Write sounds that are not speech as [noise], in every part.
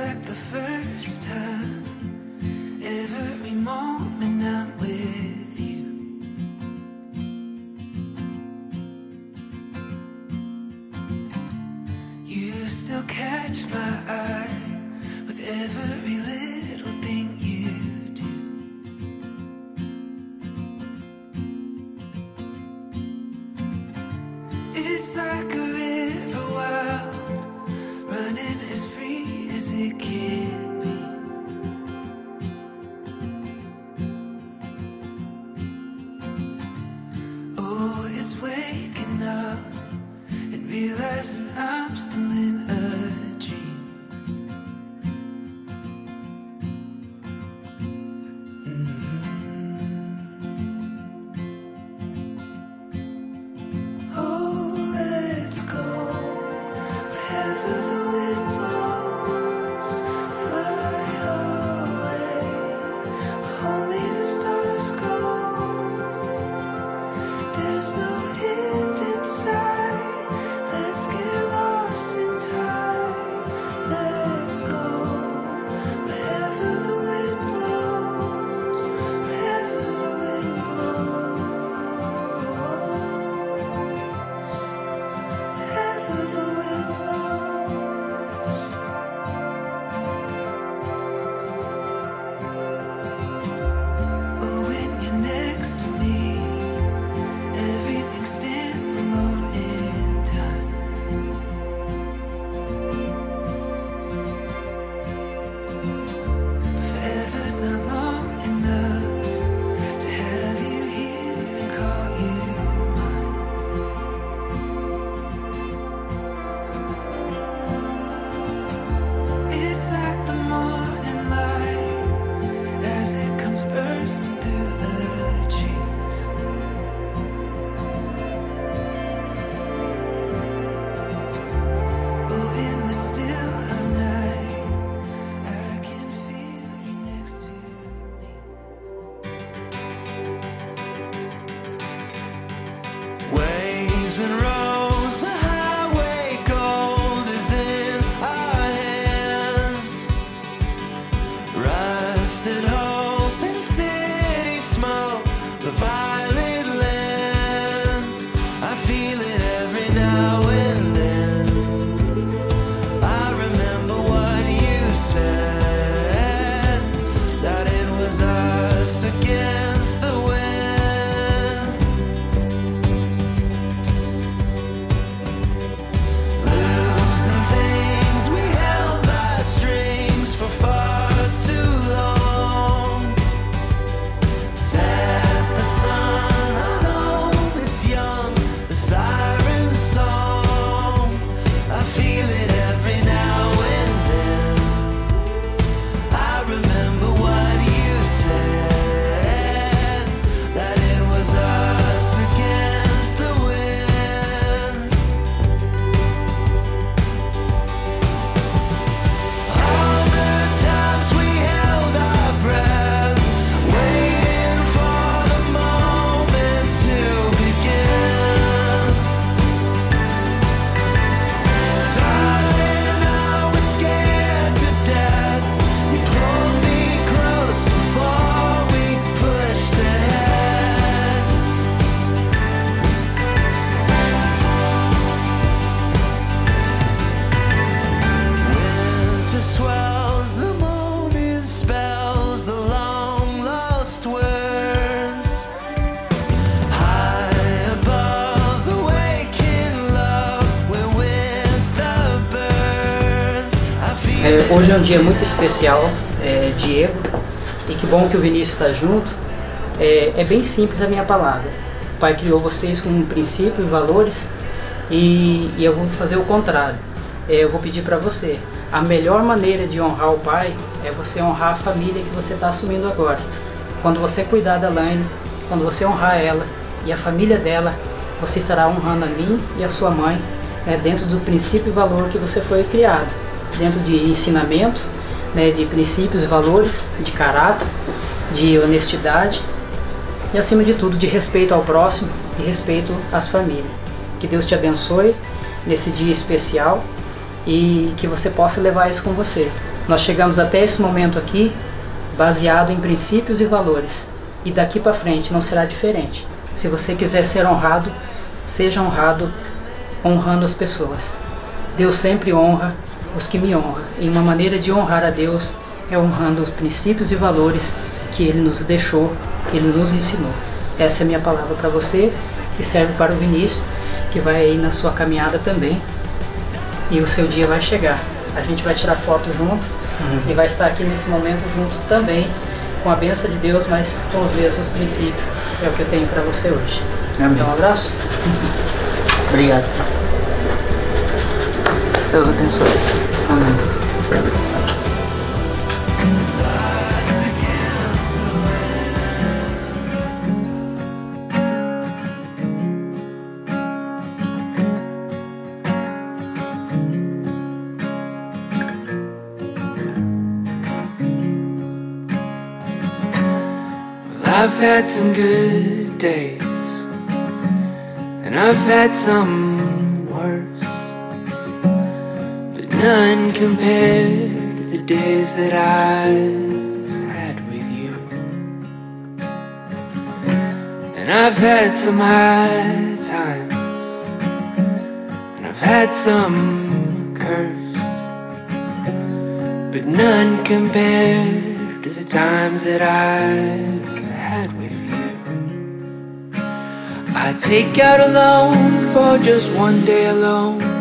Like the first time. Um dia muito especial, é, Diego, e que bom que o Vinícius está junto. É, é bem simples a minha palavra. O Pai criou vocês com um princípio e valores, e, e eu vou fazer o contrário. É, eu vou pedir para você. A melhor maneira de honrar o Pai é você honrar a família que você está assumindo agora. Quando você cuidar da Laine, quando você honrar ela e a família dela, você estará honrando a mim e a sua mãe né, dentro do princípio e valor que você foi criado, dentro de ensinamentos, né, de princípios valores, de caráter, de honestidade e acima de tudo de respeito ao próximo e respeito às famílias. Que Deus te abençoe nesse dia especial e que você possa levar isso com você. Nós chegamos até esse momento aqui baseado em princípios e valores. E daqui para frente não será diferente. Se você quiser ser honrado, seja honrado honrando as pessoas. Deus sempre honra os que me honram. E uma maneira de honrar a Deus é honrando os princípios e valores que Ele nos deixou, que Ele nos ensinou. Essa é a minha palavra para você, que serve para o Vinícius, que vai aí na sua caminhada também. E o seu dia vai chegar. A gente vai tirar foto junto uhum. e vai estar aqui nesse momento junto também, com a benção de Deus, mas com os mesmos princípios. É o que eu tenho para você hoje. Amém. Então, um abraço. Obrigado. I've had some good days, and I've had some none compared to the days that I've had with you. And I've had some high times, and I've had some cursed, but none compared to the times that I've had with you. I'd take out a loan for just one day alone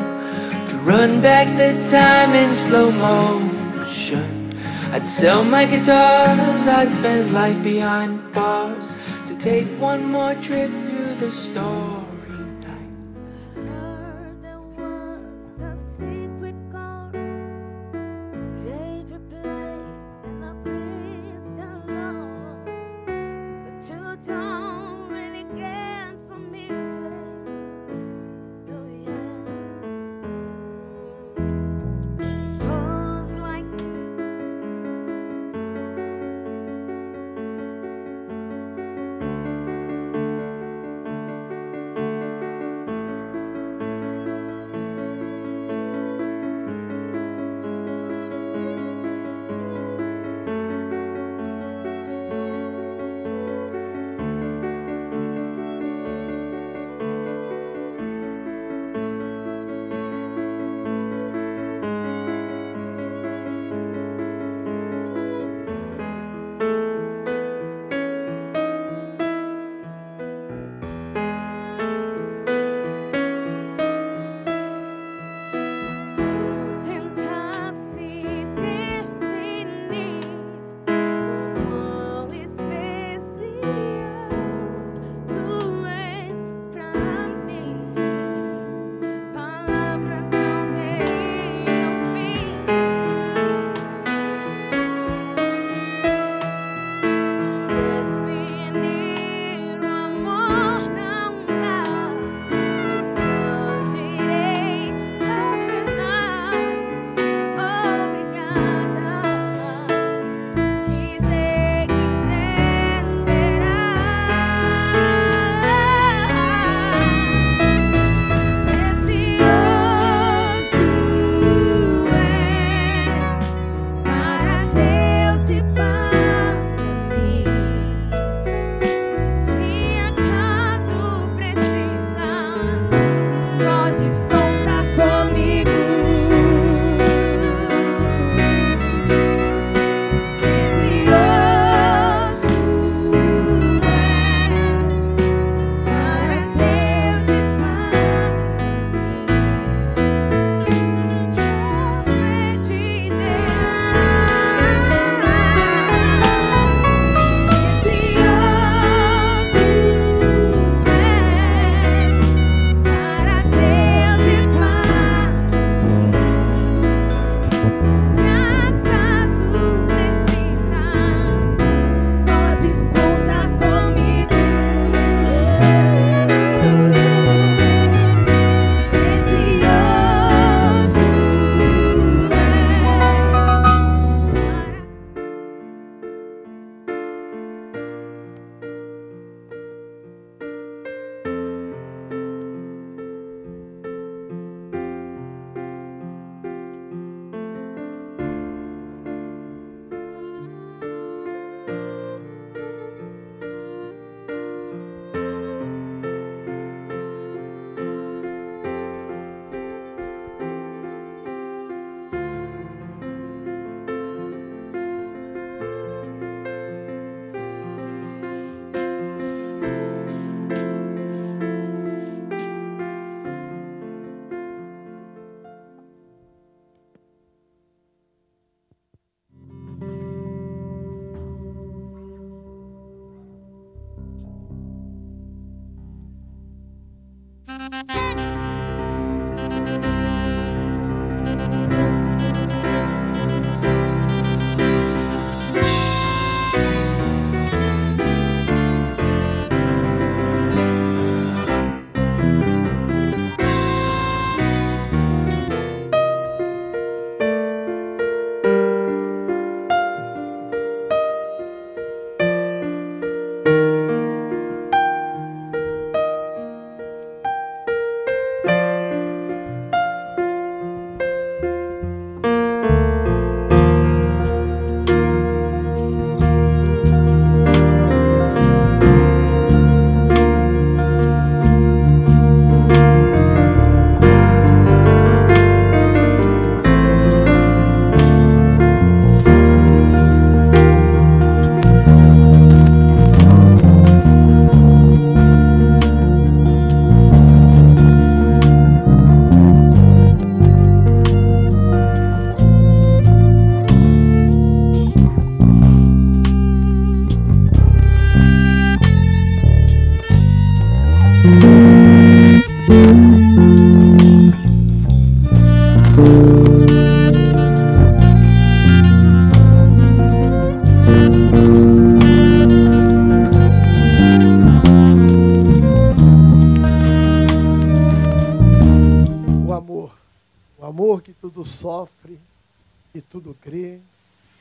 run back the time in slow motion. I'd sell my guitars, I'd spend life behind bars to take one more trip through the store.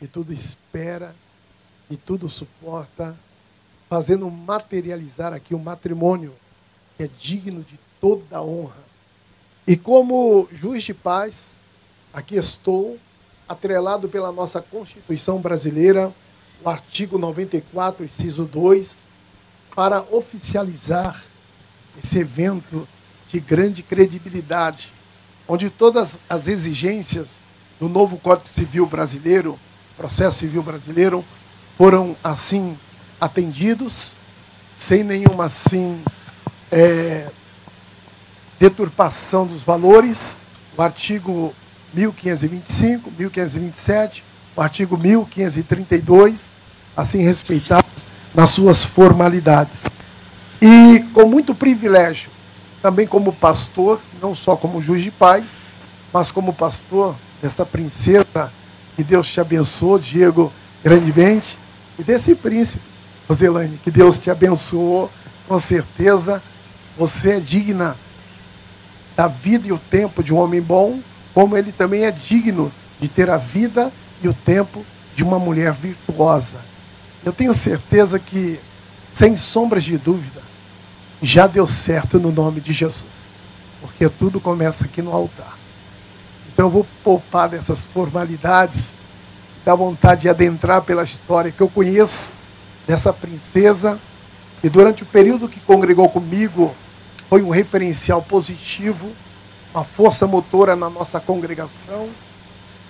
Que tudo espera, que tudo suporta, fazendo materializar aqui o matrimônio, que é digno de toda honra. E como juiz de paz, aqui estou, atrelado pela nossa Constituição brasileira, o artigo 94, inciso 2, para oficializar esse evento de grande credibilidade, onde todas as exigências do novo Código Civil brasileiro, processo civil brasileiro, foram assim atendidos, sem nenhuma assim é, deturpação dos valores. O artigo 1525, 1527, o artigo 1532, assim respeitados nas suas formalidades. E com muito privilégio, também como pastor, não só como juiz de paz, mas como pastor dessa princesa, que Deus te abençoou, Diego, grandemente, e desse príncipe, Roselane, que Deus te abençoou, com certeza você é digna da vida e o tempo de um homem bom, como ele também é digno de ter a vida e o tempo de uma mulher virtuosa. Eu tenho certeza que, sem sombras de dúvida, já deu certo no nome de Jesus. Porque tudo começa aqui no altar. Então eu vou poupar dessas formalidades, da vontade de adentrar pela história que eu conheço dessa princesa, e durante o período que congregou comigo, foi um referencial positivo, uma força motora na nossa congregação,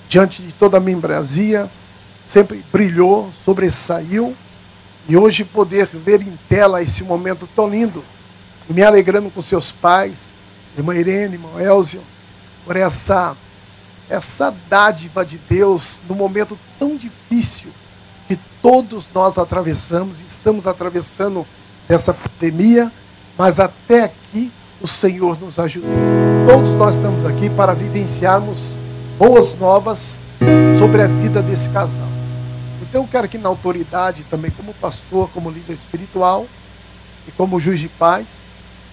diante de toda a membresia, sempre brilhou, sobressaiu, e hoje poder ver em tela esse momento tão lindo, me alegrando com seus pais, irmã Irene, irmão Elzio, por essa, essa dádiva de Deus no momento tão difícil que todos nós atravessamos e estamos atravessando dessa pandemia, mas até aqui o Senhor nos ajudou. Todos nós estamos aqui para vivenciarmos boas novas sobre a vida desse casal. Então eu quero que na autoridade, também como pastor, como líder espiritual e como juiz de paz,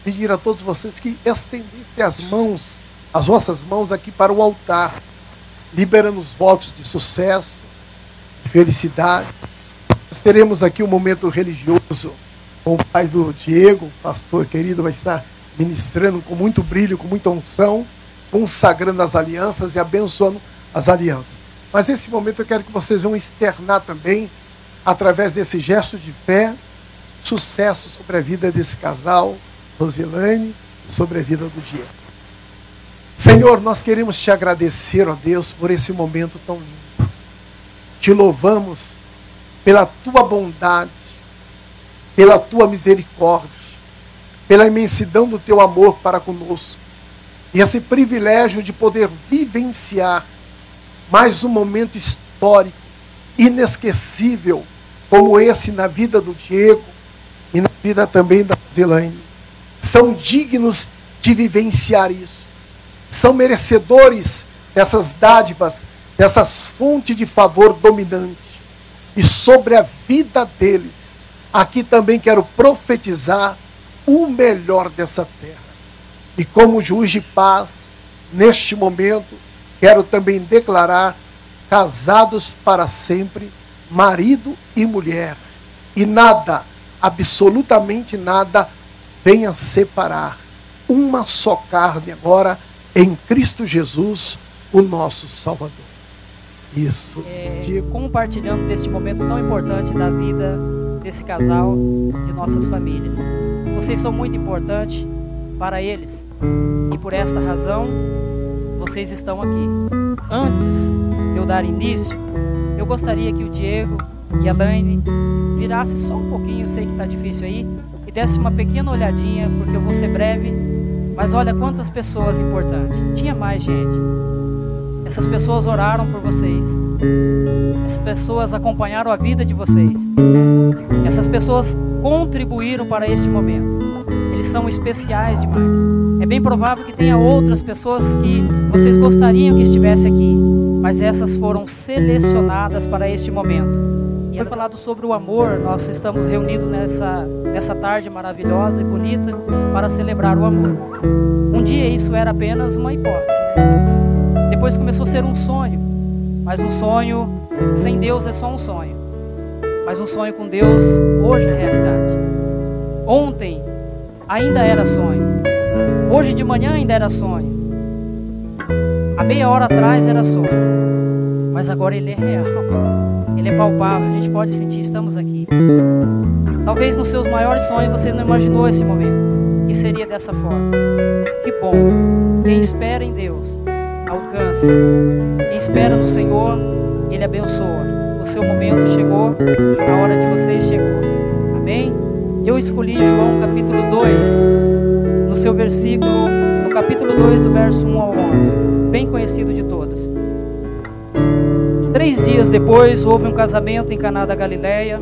pedir a todos vocês que estendessem as mãos, as vossas mãos aqui para o altar, liberando os votos de sucesso, de felicidade. Nós teremos aqui um momento religioso com o pai do Diego, pastor querido, vai estar ministrando com muito brilho, com muita unção, consagrando as alianças e abençoando as alianças. Mas esse momento eu quero que vocês vão externar também, através desse gesto de fé, sucesso sobre a vida desse casal, Rosilane, sobre a vida do Diego. Senhor, nós queremos te agradecer, ó Deus, por esse momento tão lindo. Te louvamos pela tua bondade, pela tua misericórdia, pela imensidão do teu amor para conosco. E esse privilégio de poder vivenciar mais um momento histórico, inesquecível, como esse na vida do Diego e na vida também da Zelaine. São dignos de vivenciar isso. São merecedores dessas dádivas, dessas fontes de favor dominante. E sobre a vida deles, aqui também quero profetizar o melhor dessa terra. E como juiz de paz, neste momento, quero também declarar casados para sempre, marido e mulher. E nada, absolutamente nada, venha separar uma só carne agora em Cristo Jesus, o nosso Salvador. Isso. é, Diego. compartilhando deste momento tão importante da vida desse casal, de nossas famílias. Vocês são muito importantes para eles e por esta razão vocês estão aqui. Antes de eu dar início, eu gostaria que o Diego e a Laine virasse só um pouquinho, eu sei que está difícil aí, e desse uma pequena olhadinha, porque eu vou ser breve, mas olha quantas pessoas importantes. Tinha mais gente. Essas pessoas oraram por vocês. Essas pessoas acompanharam a vida de vocês. Essas pessoas contribuíram para este momento. Eles são especiais demais. É bem provável que tenha outras pessoas que vocês gostariam que estivesse aqui, mas essas foram selecionadas para este momento. E foi falado sobre o amor. Nós estamos reunidos nessa nessa tarde maravilhosa e bonita para celebrar o amor. Um dia isso era apenas uma hipótese. Depois começou a ser um sonho, mas um sonho sem Deus é só um sonho. Mas um sonho com Deus hoje é realidade. Ontem ainda era sonho. Hoje de manhã ainda era sonho. Há meia hora atrás era sonho. Mas agora ele é real. Ele é palpável, a gente pode sentir, estamos aqui. Talvez nos seus maiores sonhos você não imaginou esse momento, que seria dessa forma. Que bom. Quem espera em Deus, alcança. Quem espera no Senhor, Ele abençoa. O seu momento chegou, a hora de vocês chegou. Amém? Eu escolhi João capítulo 2, no seu versículo, no capítulo 2, do verso 1 ao 11, bem conhecido de todos. Três dias depois, houve um casamento em Caná da Galileia.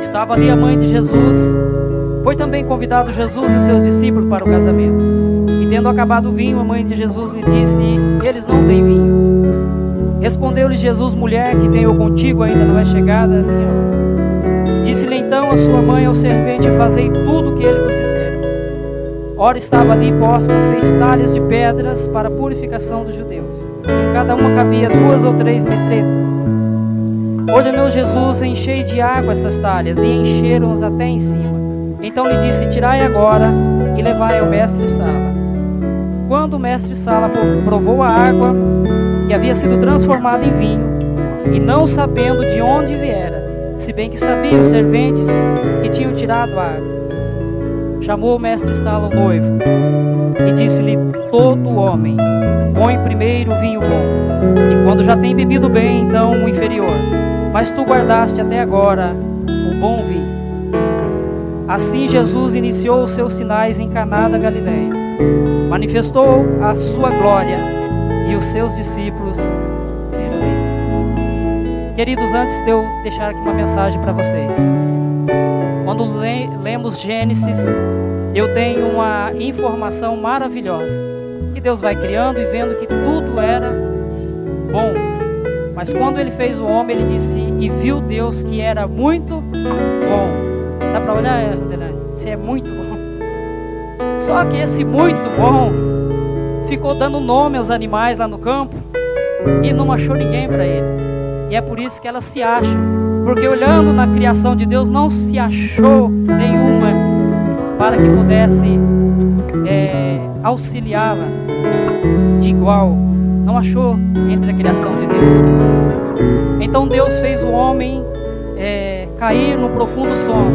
Estava ali a mãe de Jesus. Foi também convidado Jesus e seus discípulos para o casamento. E tendo acabado o vinho, a mãe de Jesus lhe disse: Eles não têm vinho. Respondeu-lhe Jesus: Mulher, que tenho contigo ainda não é chegada a minha hora. Disse-lhe então a sua mãe ao servente: Fazei tudo o que ele vos disser. Ora estava ali postas seis talhas de pedras para a purificação dos judeus. Em cada uma cabia duas ou três metretas. Ordenou Jesus, enchei de água essas talhas, e encheram-as até em cima. Então lhe disse: Tirai agora e levai ao mestre Sala. Quando o mestre Sala provou a água, que havia sido transformada em vinho, e não sabendo de onde viera, se bem que sabiam os serventes que tinham tirado a água, chamou o mestre Sala o noivo e disse-lhe: Todo homem põe primeiro o vinho bom, e quando já tem bebido bem, então o inferior. Mas tu guardaste até agora o bom vinho. Assim Jesus iniciou os seus sinais em Caná da Galileia. Manifestou a sua glória e os seus discípulos nele. Queridos, antes de eu deixar aqui uma mensagem para vocês. Quando le lemos Gênesis, eu tenho uma informação maravilhosa. Que Deus vai criando e vendo que tudo era bom. Mas quando ele fez o homem, ele disse: E viu Deus que era muito bom. Dá para olhar, Roselane? Se é muito bom. [laughs] Só que esse muito bom ficou dando nome aos animais lá no campo e não achou ninguém para ele. E é por isso que elas se acham. Porque olhando na criação de Deus, não se achou nenhuma para que pudesse é, auxiliá-la de igual. Não achou entre a criação de Deus. Então Deus fez o homem é, cair no profundo sono.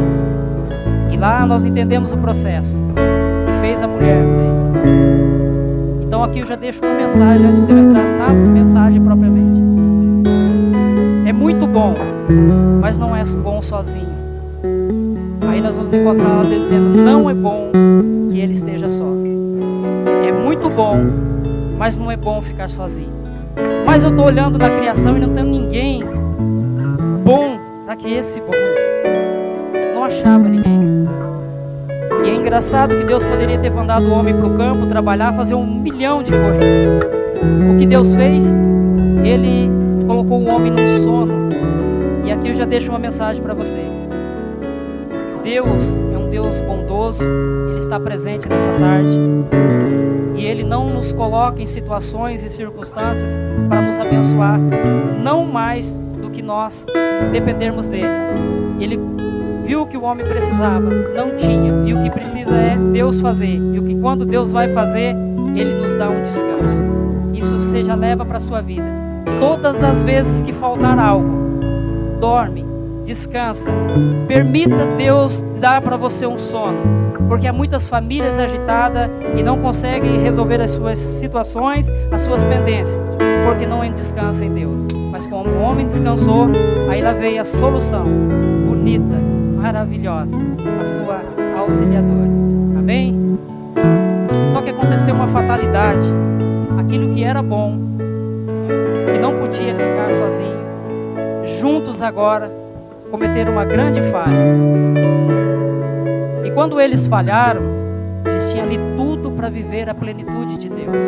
E lá nós entendemos o processo. E fez a mulher. Né? Então aqui eu já deixo uma mensagem antes de eu entrar na mensagem propriamente. É muito bom, mas não é bom sozinho. Aí nós vamos encontrar Deus dizendo: não é bom que ele esteja só. É muito bom, mas não é bom ficar sozinho. Mas eu estou olhando na criação e não tem ninguém bom para que esse bom. Não achava ninguém. E é engraçado que Deus poderia ter mandado o homem para o campo trabalhar, fazer um milhão de coisas. O que Deus fez? Ele colocou o homem num sono. E aqui eu já deixo uma mensagem para vocês. Deus é um Deus bondoso, Ele está presente nessa tarde. E Ele não nos coloca em situações e circunstâncias para nos abençoar, não mais do que nós dependermos dele. Ele viu o que o homem precisava, não tinha, e o que precisa é Deus fazer. E o que quando Deus vai fazer, Ele nos dá um descanso. Isso já leva para a sua vida. Todas as vezes que faltar algo, dorme, descansa. Permita Deus dar para você um sono, porque há muitas famílias agitadas e não conseguem resolver as suas situações, as suas pendências, porque não descansa em Deus. Mas como o homem descansou, aí lá veio a solução bonita, maravilhosa, a sua auxiliadora. Amém? Só que aconteceu uma fatalidade. Aquilo que era bom, que não podia ficar sozinho, juntos agora cometeram uma grande falha. E quando eles falharam, eles tinham ali tudo para viver a plenitude de Deus.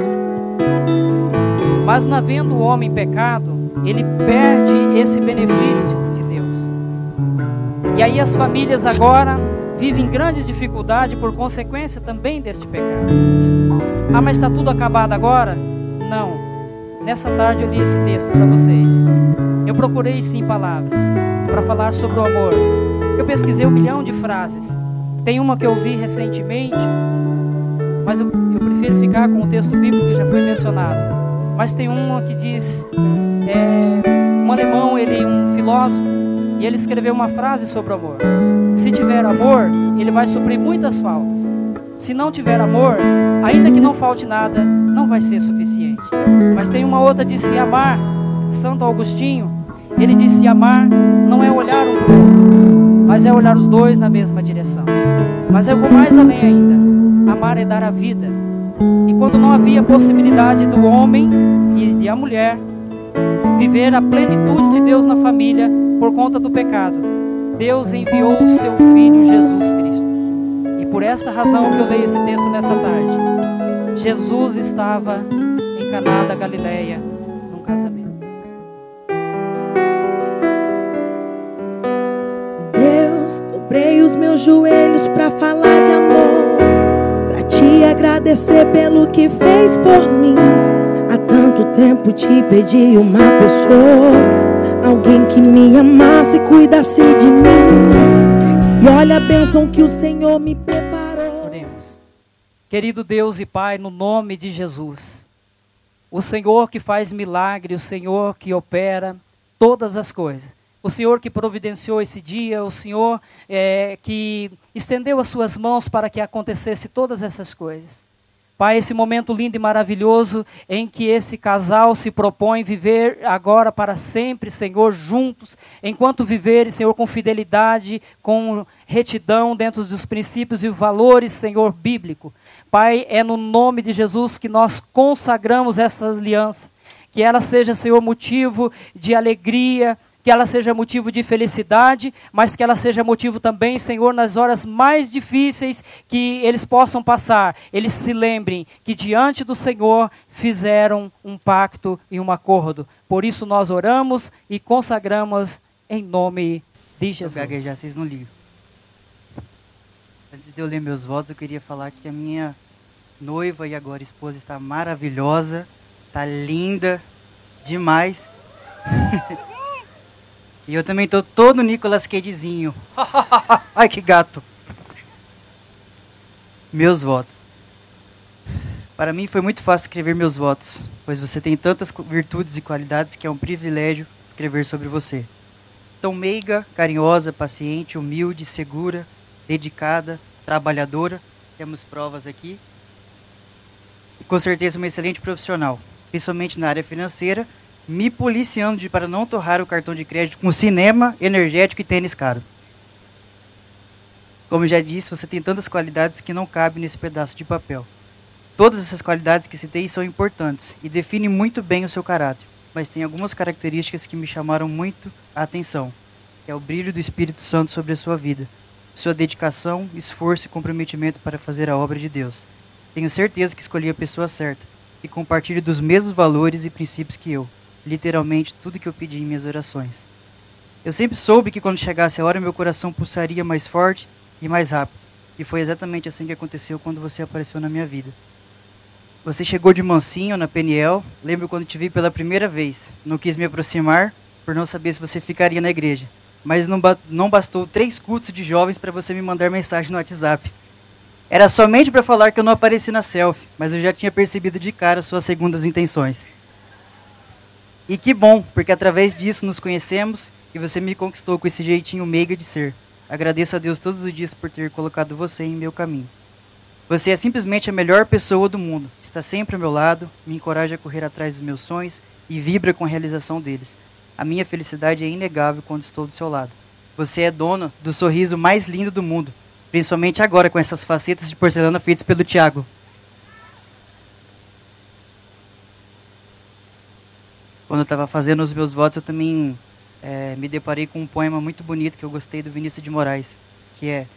Mas, não havendo o homem pecado, ele perde esse benefício de Deus. E aí as famílias agora vivem grandes dificuldades por consequência também deste pecado. Ah, mas está tudo acabado agora? Não. Nessa tarde eu li esse texto para vocês. Eu procurei sim palavras para falar sobre o amor. Eu pesquisei um milhão de frases. Tem uma que eu vi recentemente, mas eu, eu prefiro ficar com o texto bíblico que já foi mencionado. Mas tem uma que diz, é, um alemão, ele um filósofo, e ele escreveu uma frase sobre o amor. Se tiver amor, ele vai suprir muitas faltas. Se não tiver amor, ainda que não falte nada, não vai ser suficiente. Mas tem uma outra de se amar, Santo Agostinho, ele disse: amar não é olhar um para o outro, mas é olhar os dois na mesma direção. Mas eu vou mais além ainda: amar é dar a vida. E quando não havia possibilidade do homem e de a mulher viver a plenitude de Deus na família por conta do pecado, Deus enviou o seu Filho Jesus Cristo. E por esta razão que eu leio esse texto nessa tarde, Jesus estava em Caná da Galileia num casamento. Falar de amor, para te agradecer pelo que fez por mim. Há tanto tempo te pedi uma pessoa, alguém que me amasse e cuidasse de mim. E olha a bênção que o Senhor me preparou. Oremos. Querido Deus e Pai, no nome de Jesus, o Senhor que faz milagre, o Senhor que opera todas as coisas, o Senhor que providenciou esse dia, o Senhor é, que estendeu as suas mãos para que acontecesse todas essas coisas. Pai, esse momento lindo e maravilhoso em que esse casal se propõe viver agora para sempre, Senhor, juntos, enquanto viverem, Senhor, com fidelidade, com retidão dentro dos princípios e valores, Senhor, bíblico. Pai, é no nome de Jesus que nós consagramos essa aliança. Que ela seja, Senhor, motivo de alegria, que ela seja motivo de felicidade, mas que ela seja motivo também, Senhor, nas horas mais difíceis que eles possam passar, eles se lembrem que diante do Senhor fizeram um pacto e um acordo. Por isso nós oramos e consagramos em nome de Eu Jesus. gaguejar vocês no livro. Antes de eu ler meus votos, eu queria falar que a minha noiva e agora esposa está maravilhosa, está linda demais. [laughs] e eu também tô todo Nicolas Cagezinho. [laughs] Ai que gato. Meus votos. Para mim foi muito fácil escrever meus votos, pois você tem tantas virtudes e qualidades que é um privilégio escrever sobre você. Tão meiga, carinhosa, paciente, humilde, segura, dedicada, trabalhadora. Temos provas aqui. E com certeza uma excelente profissional, principalmente na área financeira, me policiando de para não torrar o cartão de crédito com cinema, energético e tênis caro. Como já disse, você tem tantas qualidades que não cabem nesse pedaço de papel. Todas essas qualidades que citei são importantes e definem muito bem o seu caráter, mas tem algumas características que me chamaram muito a atenção, é o brilho do Espírito Santo sobre a sua vida. sua dedicação, esforço e comprometimento para fazer a obra de Deus. Tenho certeza que escolhi a pessoa certa e compartilho dos mesmos valores e princípios que eu. Literalmente tudo que eu pedi em minhas orações. Eu sempre soube que quando chegasse a hora meu coração pulsaria mais forte e mais rápido. E foi exatamente assim que aconteceu quando você apareceu na minha vida. Você chegou de mansinho na Peniel. Lembro quando te vi pela primeira vez. Não quis me aproximar por não saber se você ficaria na igreja. Mas não, ba não bastou três cultos de jovens para você me mandar mensagem no WhatsApp. Era somente para falar que eu não apareci na selfie, mas eu já tinha percebido de cara suas segundas intenções. E que bom, porque através disso nos conhecemos e você me conquistou com esse jeitinho meiga de ser. Agradeço a Deus todos os dias por ter colocado você em meu caminho. Você é simplesmente a melhor pessoa do mundo. Está sempre ao meu lado, me encoraja a correr atrás dos meus sonhos e vibra com a realização deles. A minha felicidade é inegável quando estou do seu lado. Você é dona do sorriso mais lindo do mundo, principalmente agora com essas facetas de porcelana feitas pelo Tiago. Quando eu estava fazendo os meus votos, eu também é, me deparei com um poema muito bonito que eu gostei do Vinícius de Moraes, que é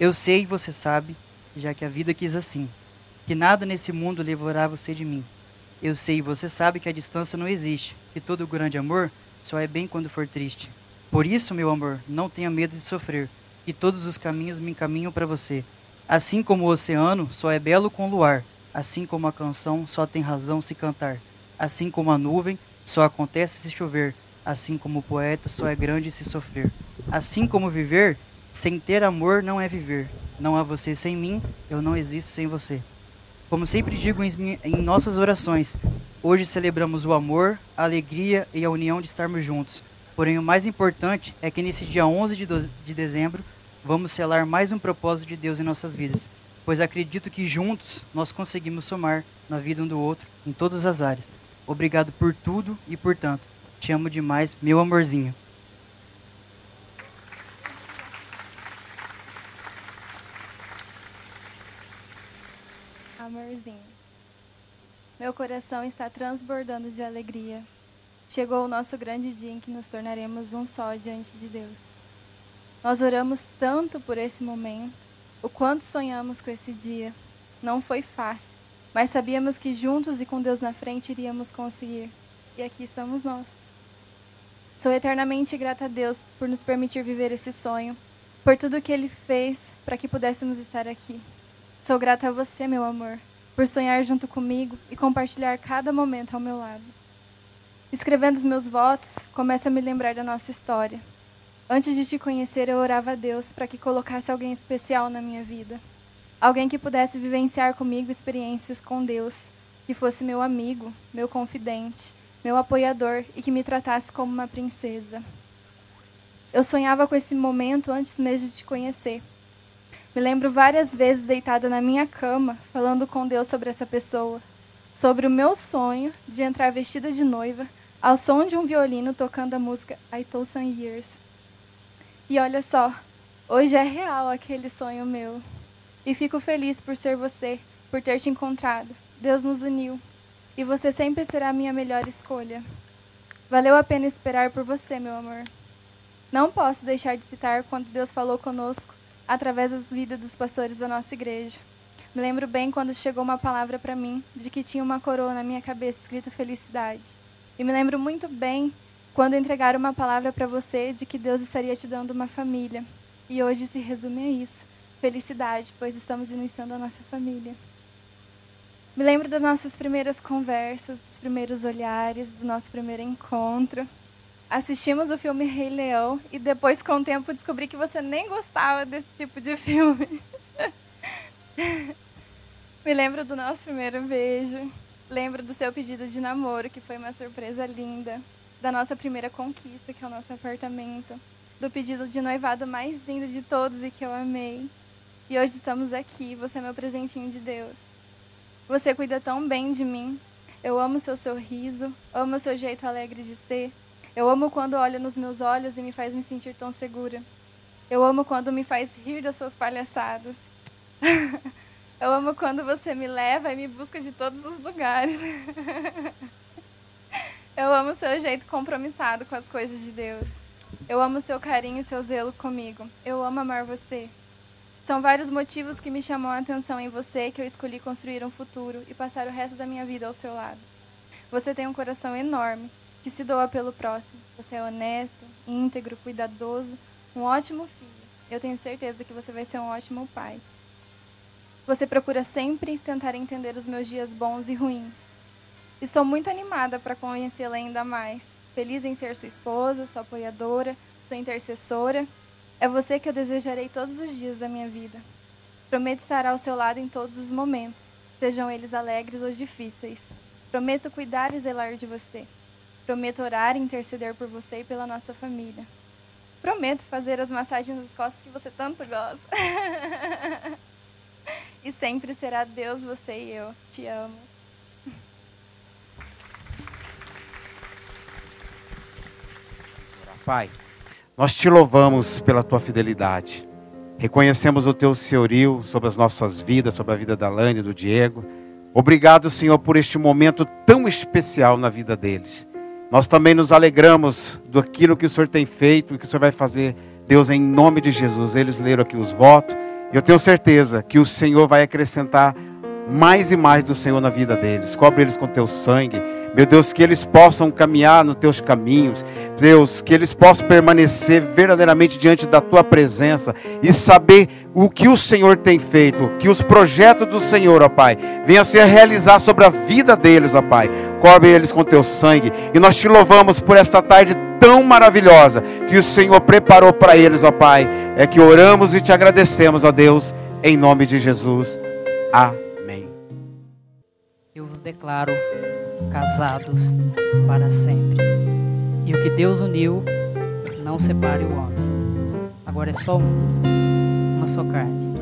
Eu sei e você sabe, já que a vida quis assim, que nada nesse mundo levará você de mim. Eu sei e você sabe que a distância não existe, que todo grande amor só é bem quando for triste. Por isso, meu amor, não tenha medo de sofrer, e todos os caminhos me encaminham para você. Assim como o oceano só é belo com luar, assim como a canção só tem razão se cantar, assim como a nuvem só acontece se chover, assim como o poeta só é grande se sofrer. Assim como viver, sem ter amor não é viver. Não há você sem mim, eu não existo sem você. Como sempre digo em, em nossas orações, hoje celebramos o amor, a alegria e a união de estarmos juntos. Porém, o mais importante é que nesse dia 11 de, de dezembro, vamos selar mais um propósito de Deus em nossas vidas, pois acredito que juntos nós conseguimos somar na vida um do outro, em todas as áreas. Obrigado por tudo e por tanto. Te amo demais, meu amorzinho. Amorzinho. Meu coração está transbordando de alegria. Chegou o nosso grande dia em que nos tornaremos um só diante de Deus. Nós oramos tanto por esse momento, o quanto sonhamos com esse dia. Não foi fácil, mas sabíamos que juntos e com Deus na frente iríamos conseguir. E aqui estamos nós. Sou eternamente grata a Deus por nos permitir viver esse sonho, por tudo que Ele fez para que pudéssemos estar aqui. Sou grata a você, meu amor, por sonhar junto comigo e compartilhar cada momento ao meu lado. Escrevendo os meus votos, começo a me lembrar da nossa história. Antes de te conhecer, eu orava a Deus para que colocasse alguém especial na minha vida. Alguém que pudesse vivenciar comigo experiências com Deus, que fosse meu amigo, meu confidente, meu apoiador e que me tratasse como uma princesa. Eu sonhava com esse momento antes mesmo de te conhecer. Me lembro várias vezes deitada na minha cama, falando com Deus sobre essa pessoa, sobre o meu sonho de entrar vestida de noiva, ao som de um violino tocando a música I Told Some Years. E olha só, hoje é real aquele sonho meu. E fico feliz por ser você, por ter te encontrado. Deus nos uniu e você sempre será a minha melhor escolha. Valeu a pena esperar por você, meu amor. Não posso deixar de citar quando Deus falou conosco através das vidas dos pastores da nossa igreja. Me lembro bem quando chegou uma palavra para mim de que tinha uma coroa na minha cabeça escrito felicidade. E me lembro muito bem quando entregaram uma palavra para você de que Deus estaria te dando uma família. E hoje se resume a isso: felicidade, pois estamos iniciando a nossa família. Me lembro das nossas primeiras conversas, dos primeiros olhares, do nosso primeiro encontro. Assistimos o filme Rei Leão e depois, com o tempo, descobri que você nem gostava desse tipo de filme. [laughs] Me lembro do nosso primeiro beijo. Lembro do seu pedido de namoro, que foi uma surpresa linda. Da nossa primeira conquista, que é o nosso apartamento. Do pedido de noivado mais lindo de todos e que eu amei. E hoje estamos aqui. Você é meu presentinho de Deus. Você cuida tão bem de mim. Eu amo seu sorriso, amo seu jeito alegre de ser. Eu amo quando olha nos meus olhos e me faz me sentir tão segura. Eu amo quando me faz rir das suas palhaçadas. [laughs] Eu amo quando você me leva e me busca de todos os lugares. [laughs] Eu amo seu jeito compromissado com as coisas de Deus. Eu amo seu carinho e seu zelo comigo. Eu amo amar você. São vários motivos que me chamam a atenção em você que eu escolhi construir um futuro e passar o resto da minha vida ao seu lado. Você tem um coração enorme que se doa pelo próximo. Você é honesto, íntegro, cuidadoso, um ótimo filho. Eu tenho certeza que você vai ser um ótimo pai. Você procura sempre tentar entender os meus dias bons e ruins. Estou muito animada para conhecê-la ainda mais. Feliz em ser sua esposa, sua apoiadora, sua intercessora. É você que eu desejarei todos os dias da minha vida. Prometo estar ao seu lado em todos os momentos, sejam eles alegres ou difíceis. Prometo cuidar e zelar de você. Prometo orar e interceder por você e pela nossa família. Prometo fazer as massagens nas costas que você tanto gosta. [laughs] e sempre será Deus, você e eu. Te amo. Pai, nós te louvamos pela tua fidelidade. Reconhecemos o teu senhorio sobre as nossas vidas, sobre a vida da Lane e do Diego. Obrigado, Senhor, por este momento tão especial na vida deles. Nós também nos alegramos do aquilo que o Senhor tem feito e que o Senhor vai fazer, Deus, em nome de Jesus. Eles leram aqui os votos. E eu tenho certeza que o Senhor vai acrescentar mais e mais do Senhor na vida deles. Cobre eles com teu sangue. Meu Deus, que eles possam caminhar nos teus caminhos. Deus, que eles possam permanecer verdadeiramente diante da tua presença e saber o que o Senhor tem feito, que os projetos do Senhor, ó Pai, venham a se realizar sobre a vida deles, ó Pai. Cobre eles com teu sangue. E nós te louvamos por esta tarde tão maravilhosa que o Senhor preparou para eles, ó Pai. É que oramos e te agradecemos, ó Deus, em nome de Jesus. Amém. Eu os declaro casados para sempre. E o que Deus uniu, não separe o homem. Agora é só um, uma só carne.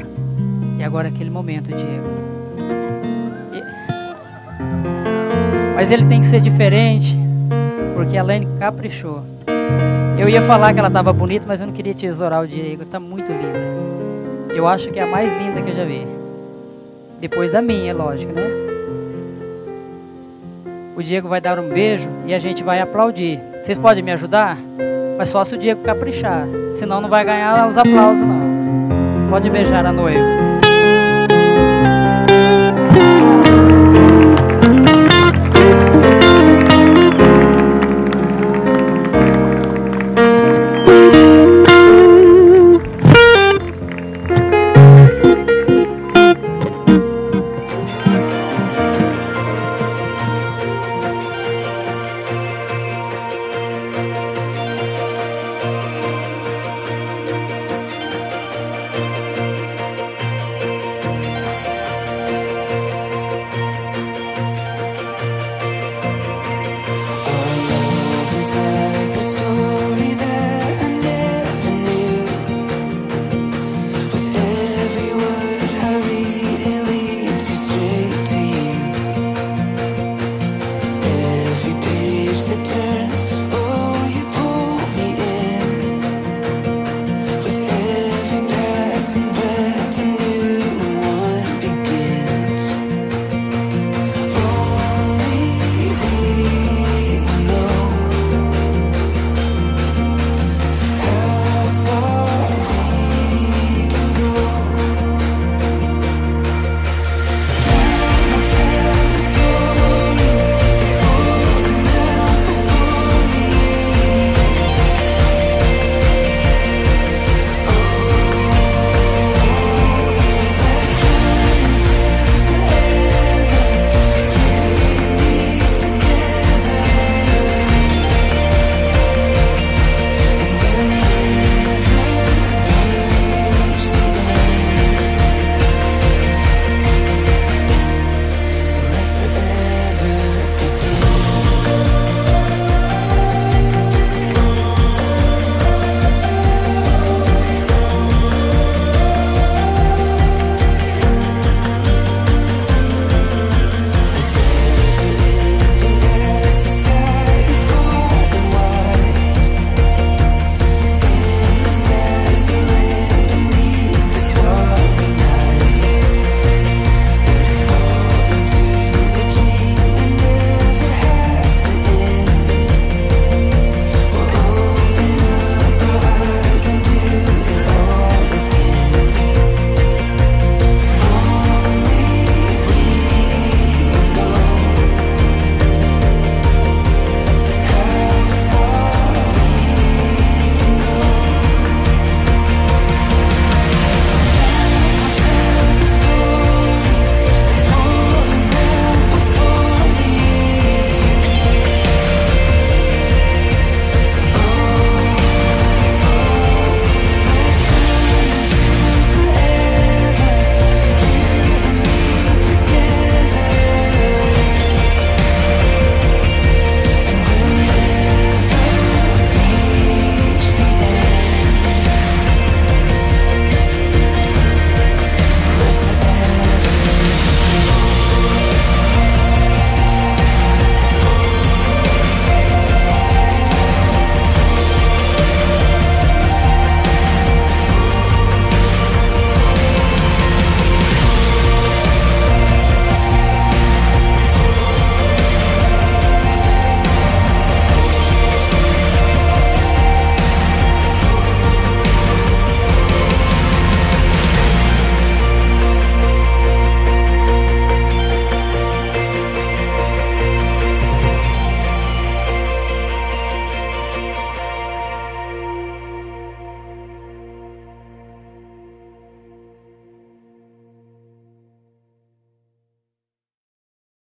E agora aquele momento, Diego. Mas ele tem que ser diferente, porque a Lene caprichou. Eu ia falar que ela estava bonita, mas eu não queria tesourar o Diego. Tá muito linda. Eu acho que é a mais linda que eu já vi. Depois da minha, é lógico, né? O Diego vai dar um beijo e a gente vai aplaudir. Vocês podem me ajudar? Mas só se o Diego caprichar. Senão não vai ganhar os aplausos, não. Pode beijar a noiva.